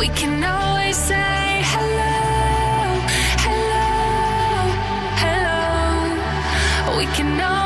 We can always say hello, hello, hello. We can always say hello.